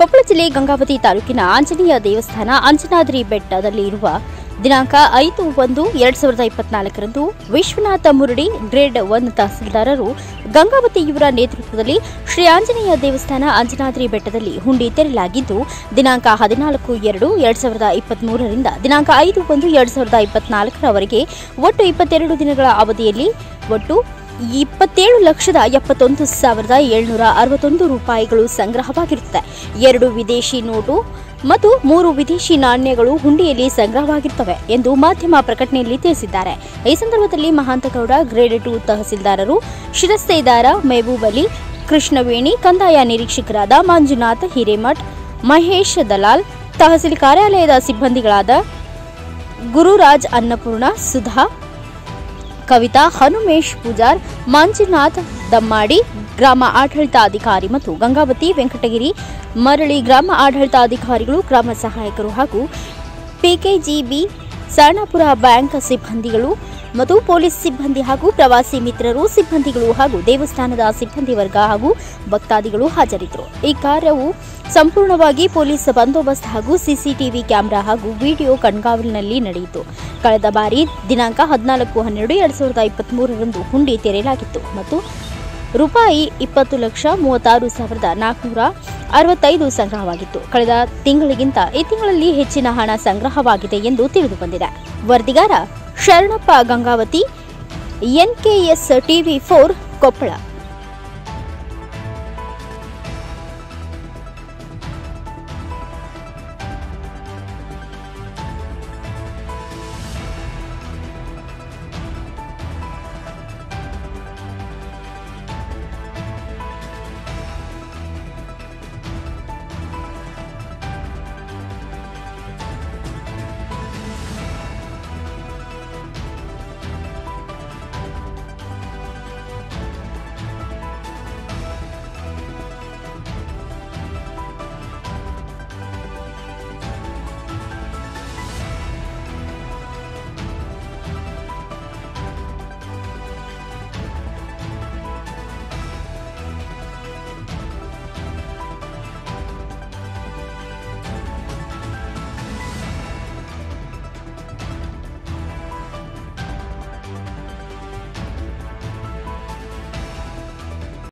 ಕೊಪ್ಪಳ ಜಿಲ್ಲೆ ಗಂಗಾವತಿ ತಾಲೂಕಿನ ಆಂಜನೇಯ ದೇವಸ್ಥಾನ ಅಂಜನಾದ್ರಿ ಬೆಟ್ಟದಲ್ಲಿ ಇರುವ ದಿನಾಂಕ ಐದು ಒಂದು ಎರಡ್ ಸಾವಿರದ ಇಪ್ಪತ್ನಾಲ್ಕರಂದು ವಿಶ್ವನಾಥ ಮುರಡಿ ಗ್ರೇಡ್ ಒನ್ ತಹಸೀಲ್ದಾರರು ಗಂಗಾವತಿ ಇವರ ನೇತೃತ್ವದಲ್ಲಿ ಶ್ರೀ ಆಂಜನೇಯ ದೇವಸ್ಥಾನ ಅಂಜನಾದ್ರಿ ಬೆಟ್ಟದಲ್ಲಿ ಹುಂಡಿ ತೆರಲಾಗಿದ್ದು ದಿನಾಂಕ ಹದಿನಾಲ್ಕು ಎರಡು ಎರಡ್ ಸಾವಿರದ ಇಪ್ಪತ್ಮೂರರಿಂದ ದಿನಾಂಕ ಐದು ಒಂದು ಎರಡ್ ಸಾವಿರದ ಇಪ್ಪತ್ನಾಲ್ಕರವರೆಗೆ ಒಟ್ಟು ಇಪ್ಪತ್ತೆರಡು ದಿನಗಳ ಅವಧಿಯಲ್ಲಿ ಒಟ್ಟು ಇಪ್ಪತ್ತೇಳು ಲಕ್ಷದ ಎಪ್ಪತ್ತೊಂದು ಸಾವಿರದ ಏಳ್ನೂರ ಅರವತ್ತೊಂದು ರೂಪಾಯಿಗಳು ಸಂಗ್ರಹವಾಗಿರುತ್ತದೆ. ಎರಡು ವಿದೇಶಿ ನೋಟು ಮತ್ತು ಮೂರು ವಿದೇಶಿ ನಾಣ್ಯಗಳು ಹುಂಡಿಯಲ್ಲಿ ಸಂಗ್ರಹವಾಗಿರುತ್ತವೆ ಎಂದು ಮಾಧ್ಯಮ ಪ್ರಕಟಣೆಯಲ್ಲಿ ತಿಳಿಸಿದ್ದಾರೆ. ಈ ಸಂದರ್ಭದಲ್ಲಿ ಮಹಾಂತಗೌಡ, ಗ್ರೇಡ್ ಟು ತಹಸೀಲ್ದಾರರು ಶಿರಸ್ತೇದಾರ ಮೆಹಬೂಬ್ ಅಲಿ ಕೃಷ್ಣವೇಣಿ, ಕಂದಾಯ ನಿರೀಕ್ಷಕರಾದ ಮಂಜುನಾಥ್ ಹಿರೇಮಠ್, ಮಹೇಶ್ ದಲಾಲ್, ತಹಸೀಲ್ ಕಾರ್ಯಾಲಯದ ಸಿಬ್ಬಂದಿಗಳಾದ ಗುರುರಾಜ್ ಅನ್ನಪೂರ್ಣ, ಸುಧಾ ಕವಿತಾ, ಹನುಮೇಶ್ ಪೂಜಾರ್, ಮಂಜುನಾಥ್ ದಮ್ಮಾಡಿ, ಗ್ರಾಮ ಆಡಳಿತಾಧಿಕಾರಿ ಮತ್ತು ಗಂಗಾವತಿ ವೆಂಕಟಗಿರಿ ಮರಳಿ ಗ್ರಾಮ ಆಡಳಿತಾಧಿಕಾರಿಗಳು, ಗ್ರಾಮ ಸಹಾಯಕರು ಹಾಗೂ ಪಿಕೆಜಿಬಿ ಸರಣಾಪುರ ಬ್ಯಾಂಕ್ ಸಿಬ್ಬಂದಿಗಳು ಮತ್ತು ಪೊಲೀಸ್ ಸಿಬ್ಬಂದಿ ಹಾಗೂ ಪ್ರವಾಸಿ ಮಿತ್ರರು, ಸಿಬ್ಬಂದಿಗಳು ಹಾಗೂ ದೇವಸ್ಥಾನದ ಸಿಬ್ಬಂದಿ ವರ್ಗ ಹಾಗೂ ಭಕ್ತಾದಿಗಳು ಹಾಜರಿದ್ದರು. ಈ ಕಾರ್ಯವು ಸಂಪೂರ್ಣವಾಗಿ ಪೊಲೀಸ್ ಬಂದೋಬಸ್ತ್ ಹಾಗೂ ಸಿಸಿಟಿವಿ ಕ್ಯಾಮೆರಾ ಹಾಗೂ ವಿಡಿಯೋ ಕಣ್ಗಾವಲಿನಲ್ಲಿ ನಡೆಯಿತು. ಕಳೆದ ಬಾರಿ ದಿನಾಂಕ ಹದಿನಾಲ್ಕು ಹನ್ನೆರಡು ಎರಡ್ ಸಾವಿರದ ಇಪ್ಪತ್ಮೂರರಂದು ಹುಂಡಿ ತೆರೆಯಲಾಗಿತ್ತು ಮತ್ತು ರೂಪಾಯಿ ಇಪ್ಪತ್ತು ಲಕ್ಷ ಮೂವತ್ತಾರು ಸಾವಿರದ ನಾಲ್ಕುನೂರ ಅರವತ್ತೈದು ಸಂಗ್ರಹವಾಗಿತ್ತು. ಕಳೆದ ತಿಂಗಳಿಗಿಂತ ಈ ತಿಂಗಳಲ್ಲಿ ಹೆಚ್ಚಿನ ಹಣ ಸಂಗ್ರಹವಾಗಿದೆ ಎಂದು ತಿಳಿದುಬಂದಿದೆ. ವರದಿಗಾರ Sharanappa Gangavathi NKS TV four Koppal.